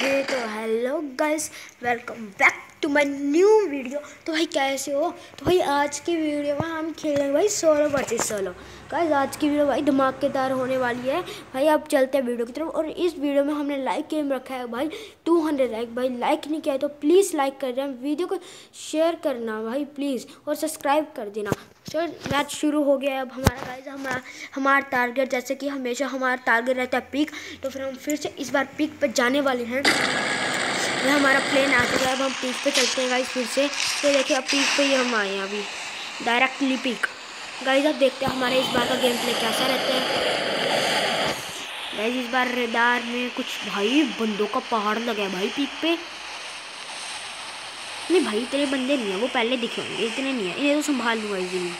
तो hello guys welcome back to my new video तो भाई कैसे हो? तो भाई आज की वीडियो में हम खेलेंगे भाई सोलो वर्सेस सोलो गाइस आज की वीडियो भाई धमाकेदार होने वाली है। भाई, अब चलते हैं वीडियो की तरफ़। और इस वीडियो में हमने लाइक गेम रखा है भाई 200 लाइक भाई लाइक नहीं किया है तो प्लीज़ लाइक कर देना। वीडियो को शेयर करना भाई प्लीज़ और सब्सक्राइब कर देना। सर मैच शुरू हो गया है। अब हमारा गाइस हमारा हमारा टारगेट जैसे कि हमेशा हमारा टारगेट रहता है पिक तो फिर हम फिर से इस बार पिक पर जाने वाले हैं। ये हमारा प्लेन आ चुका है अब हम पीक पे चलते हैं गाइस फिर से। तो देखिए, अब पीक पे ही हम आए हैं अभी। डायरेक्टली पीक गाइस अब देखते हैं हमारे इस बार का गेम प्ले कैसा रहता है। गाइस इस बार रेदार में कुछ भाई बंदों का पहाड़ लगा है भाई पीक पे। नहीं भाई, इतने बंदे नहीं है, वो पहले दिखे होंगे। इतने नहीं है। इन्हें तो संभाल लूँगा इजीली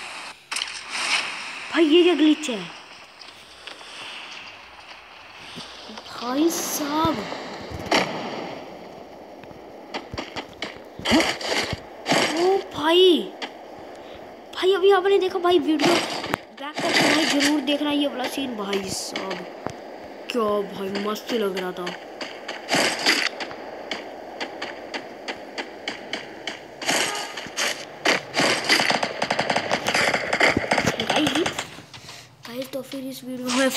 भाई, ये क्या ग्लिच है। भाई साहब ओ भाई। भाई, अभी आपने देखा भाई वीडियो बैक करके भाई ज़रूर देखना ये वाला सीन भाई साहब, क्या भाई मस्त लग रहा था। तो फिर इस वीडियो में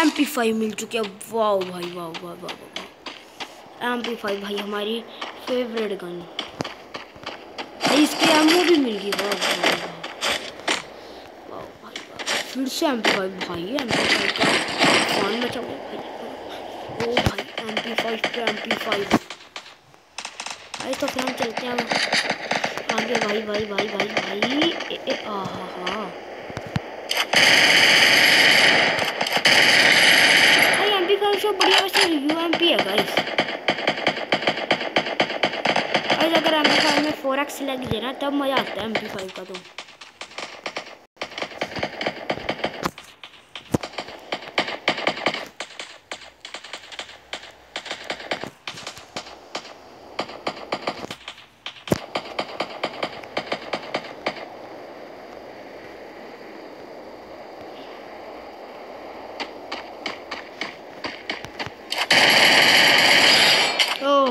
एम पी फाइव मिल चुके हैं। वाह भाई वाह वाह वाह वाह एम पी फाइव भाई, हमारी फेवरेट गन इसकी एमओ भी मिल गई भाई फिर से एम पी फाइव भाई एम पी फाइव का फ़ोन बचा हुआ? भाई ओ भाई एम पी फाइव पे एम पी फाइव भाई तो फिर हम चलते हैं आगे भाई भाई भाई भाई भाई ए, हा भाई एम पी फाइव से बढ़िया वैसे यू एम पी है गाइस गाइस अगर एम पी फाइव में फोर एक्स लग जाए ना, तब मज़ा आता है एम पी फाइव का तो।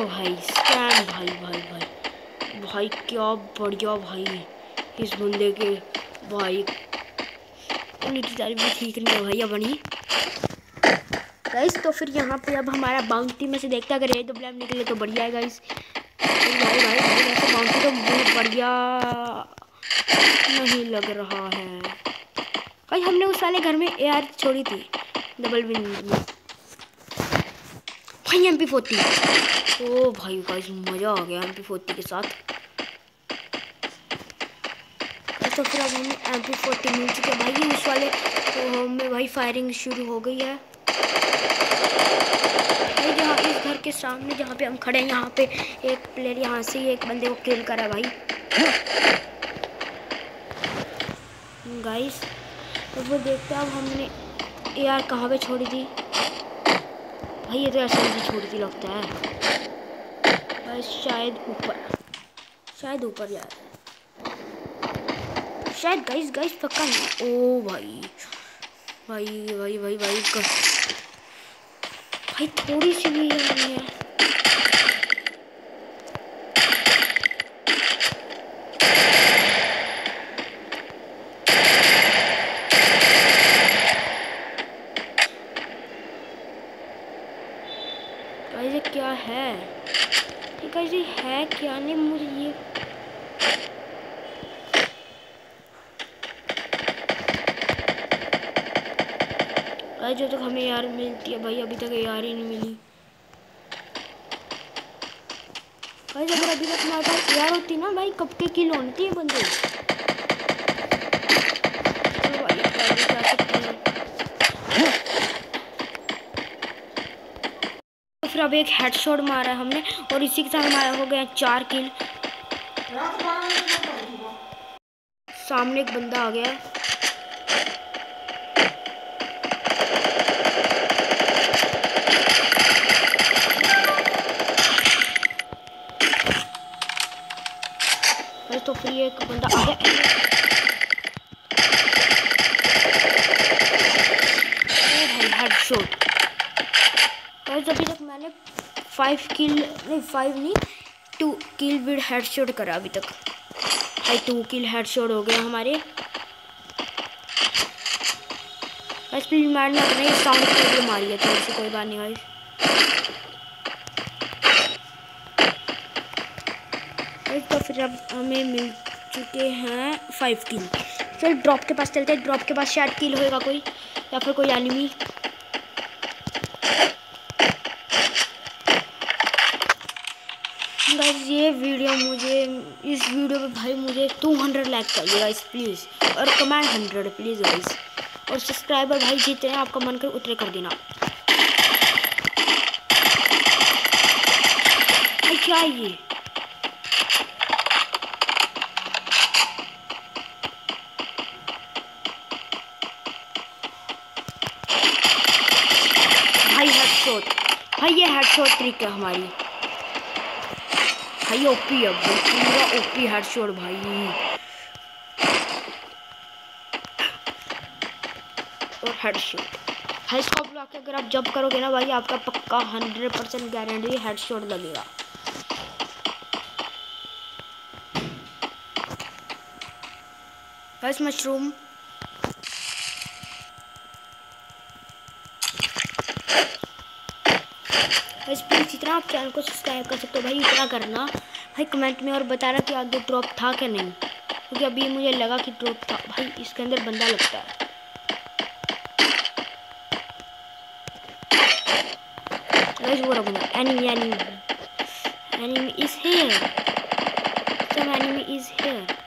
भाई स्कैम भाई भाई। भाई, क्या बढ़िया भाई, इस बंदे के भाई। भी ठीक नहीं है भाई गाइस तो फिर यहाँ पे अब हमारा बाउंटी में से देखते अगर ये तो ब्लैम निकले तो बढ़िया है गाइस भाई भाई वैसे बाउंटी तो बहुत बढ़िया नहीं लग रहा है। भाई, हमने उस वाले घर में एयर छोड़ी थी डबल विन भाई एम पी फोर्टी ओ भाई गाइस मज़ा आ गया एम पी फोर्टी के साथ। तो फिर अब हमें एम पी फोर्टी मिल चुके भाई उस वाले तो में भाई फायरिंग शुरू हो गई है। भाई, जहाँ इस घर के सामने जहाँ पे हम खड़े हैं, यहाँ पे एक प्लेयर यहाँ से एक बंदे को किल करा भाई। गाइस तो वो देखते हैं, अब हमने यार कहाँ पे छोड़ी थी? भाई, ये तो ऐसे ही छोड़ी थी, लगता है। बस शायद ऊपर। शायद ऊपर जा रहा है शायद गाइस गाइस पक्का नहीं। ओ भाई भाई भाई भाई भाई कर भाई थोड़ी सी भी नहीं है। क्या है? ये है क्या नहीं मुझे ये जो तक हमें यार मिलती है भाई, अभी तक यार ही नहीं मिली। भाई अगर अभी तक हमारे पास यार होती ना भाई, कब के किल होती है बंदे तो भाई आगे जा सकते हैं तो फिर अब एक हेडशॉट मारा है हमने और इसी के साथ हमारा हो गया चार किल सामने एक बंदा आ गया बस तो फिर ये एक बंदा आ गया ओ भाई हेडशॉट गाइस अभी तक मैंने फाइव किल फाइव नहीं two kill with head shot करा अभी तक। भाई टू किल हेड शॉट हो गया हमारे। बस प्लीज़ मारना नहीं साउंड प्रॉब्लम मारी है थोड़ी सी कोई बात नहीं भाई। तो फिर अब हमें मिल चुके हैं फाइव किल फिर ड्रॉप के पास चलते हैं ड्रॉप के पास शायद किल होएगा कोई, या फिर कोई एनिमी गाइस ये वीडियो मुझे, इस वीडियो पे भाई मुझे 200 लाइक चाहिए गाइस प्लीज़ और कमेंट हंड्रेड प्लीज़ गाइस और सब्सक्राइबर भाई जीते हैं, आपका मन कर उतरे कर देना। क्या ये? भाई हेडशॉट भाई ये हेडशॉट ट्रिक है हमारी। भाई, ओपी भाई, पूरा ओपी हेडशॉट भाई। और हेडशॉट भाई, इसको बुला के अगर आप जब करोगे ना भाई, आपका पक्का हंड्रेड परसेंट गारंटी हेडशॉट लगेगा। बस मशरूम बस प्लीज़ जितना आप चैनल को सब्सक्राइब कर सकते हो भाई उतना करना। भाई कमेंट में और बताना कि आगे ड्रॉप था क्या नहीं? क्योंकि अभी मुझे लगा कि ड्रॉप था। भाई, इसके अंदर बंदा लगता है। गाइस रहा enemy enemy enemy is some enemy is here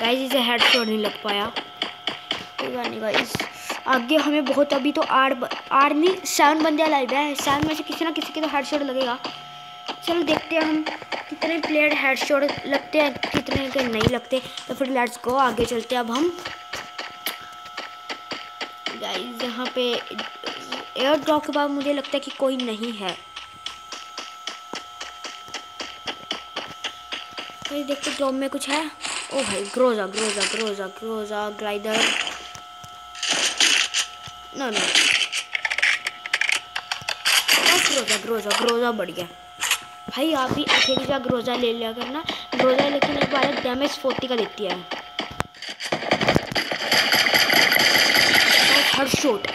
guys इसे हेड शॉट नहीं लग पाया। कोई बात नहीं गाइस आगे हमें बहुत, अभी तो आठ आठ नहीं, सेवन बंदे लाइव है। सेवन में से किसी ना किसी के तो हेड शॉट लगेगा। चलो देखते हैं हम कितने प्लेयर हेड शॉट लगते हैं, कितने के नहीं लगते। तो फिर लेट्स गो आगे चलते हैं अब हम। गाइस यहाँ पे एयर ड्रॉप के बाद मुझे लगता है कि कोई नहीं है। देखते ड्रॉप में कुछ है। ओ भाई Groza Groza Groza Groza glider no no Groza Groza Groza बढ़िया भाई, आप भी अकेली ग्रोजा ले लिया करना। ग्रोजा लेकिन एक बार डैमेज फोर्टी का देती है। हर शॉट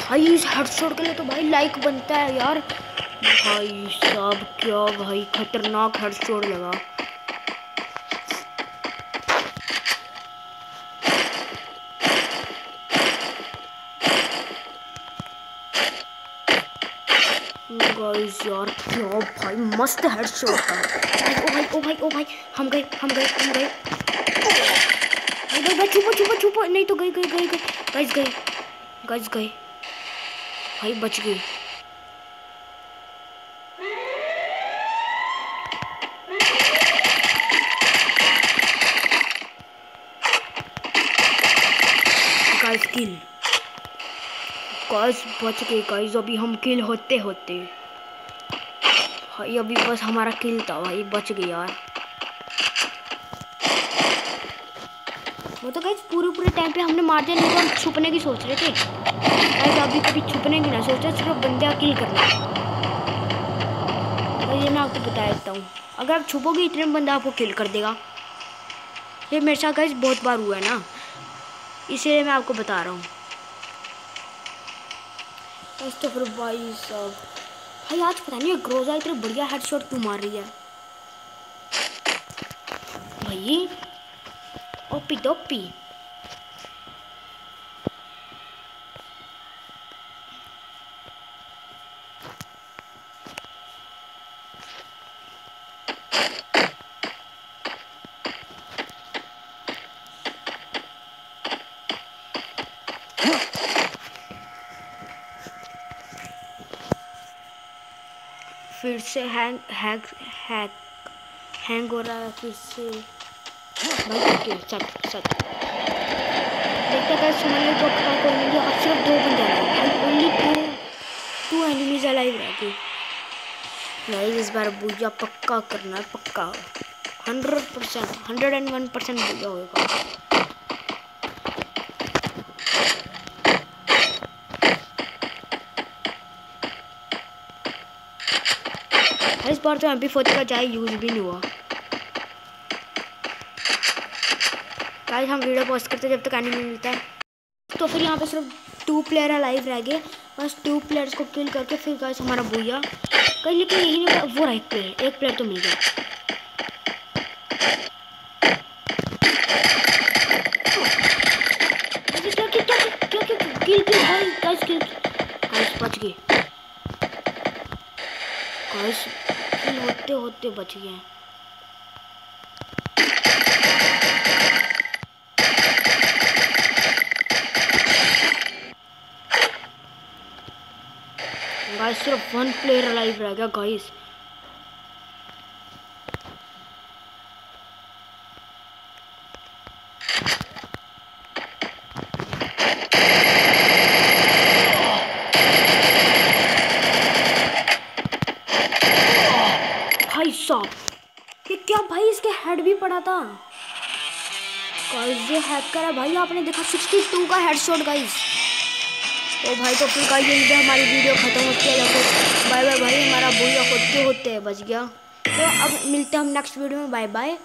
भाई, इस हर शॉट के लिए तो भाई लाइक बनता है यार। भाई साहब, क्या भाई खतरनाक हर शॉट लगा। गाइस यार क्या भाई मस्त हेडशॉट था ओ भाई ओ भाई ओ भाई हम गए हम गए हम गए भाई भाई छुपो छुपो छुपो नहीं तो गए गए गए गए गाइस गए गाइस गए भाई बच गए गाइस किल गाइस बच गए गाइस अभी हम किल होते होते भाई, अभी बस हमारा किल था भाई, बच गया यार। वो तो गाइस पूरे पूरे टाइम पे हमने मार दिया, नहीं तो हम छुपने की सोच रहे थे। गाइस अभी कभी छुपने की ना सोचा सिर्फ़ बंदे किल करना तो ये मैं आपको बता देता हूँ। अगर आप छुपोगे, इतने बंदा आपको किल कर देगा। ये मेरे साथ गाइस बहुत बार हुआ है ना। इसीलिए मैं आपको बता रहा हूँ। तो फिर भाई साहब। भाई, आज पता नहीं ग्रोजा इतने बढ़िया हेडशॉट क्यों मार रही है। भाई ओपी दोपी फिर से हैंग हैंग हैक हैंग हो रहा है फिर से भाई सच सच देखते हैं सुमन तो का कोई नहीं अब सिर्फ़ दो बंदे आ भाई only two two enemies alive रह गाइस इस बार बुझा पक्का करना है, पक्का। Hundred percent hundred and one percent भैया होगा इस बार तो एम पी फोर्टी का चाहे यूज़ भी नहीं हुआ। गाइस हम वीडियो पोस्ट करते जब तक एनिमी मिलता है। तो फिर यहाँ पे सिर्फ़ टू प्लेयर अलाइव रह गए। बस टू प्लेयर्स को किल करके फिर गाइस हमारा भूया कहीं लेकिन यही नहीं, वो रहा एक प्लेयर एक प्लेयर तो मिल गया क्या क्या क्या क्या क्या किल किल भाई गाइस किल गाइस बच गए गाइस किल होते बच गए गाइस सिर्फ़ वन प्लेयर लाइव रह गया गाइस भाई साहब ये क्या भाई इसके हेड भी पड़ा था? ये हैकर है भाई, आपने देखा 62 का हेडशॉट गाइस तो भाई तो फिर गाइस यहीं हमारी वीडियो खत्म होती है बाय बाय भाई, हमारा बुरा होते होते बच गया। तो अब मिलते हैं हम नेक्स्ट वीडियो में बाय बाय